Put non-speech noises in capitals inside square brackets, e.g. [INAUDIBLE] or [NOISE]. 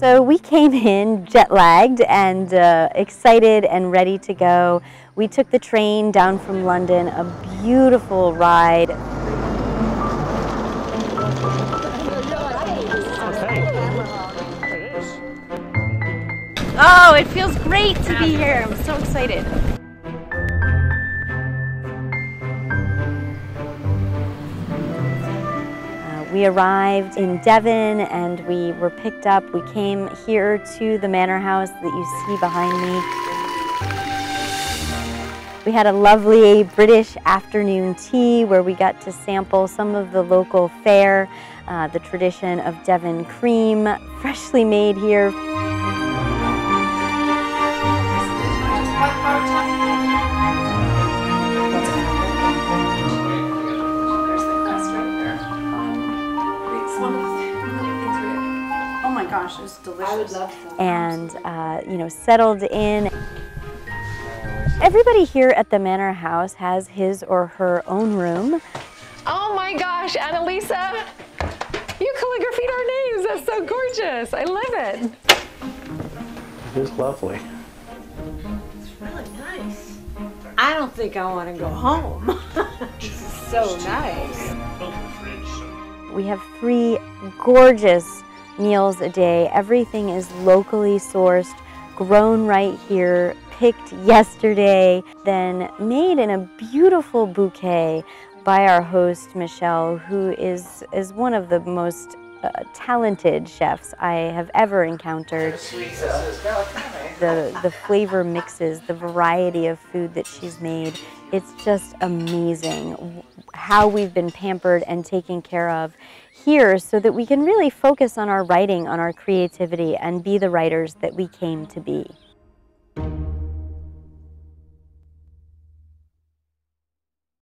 So we came in jet lagged and uh, excited and ready to go. We took the train down from London, a beautiful ride. Oh, it feels great to be here. I'm so excited. We arrived in Devon and we were picked up. We came here to the manor house that you see behind me. We had a lovely British afternoon tea where we got to sample some of the local fare, uh, the tradition of Devon cream, freshly made here. Gosh, it's delicious. I would love some. and uh, you know settled in. Everybody here at the Manor House has his or her own room. Oh my gosh, Annalisa, you calligraphied our names. That's so gorgeous. I love it. It is lovely. It's really nice. I don't think I want to go home. [LAUGHS] it's so nice. We have three gorgeous meals a day. Everything is locally sourced, grown right here, picked yesterday, then made in a beautiful bouquet by our host Michelle, who is is one of the most uh, talented chefs I have ever encountered. The the flavor mixes, the variety of food that she's made, it's just amazing how we've been pampered and taken care of here so that we can really focus on our writing, on our creativity, and be the writers that we came to be.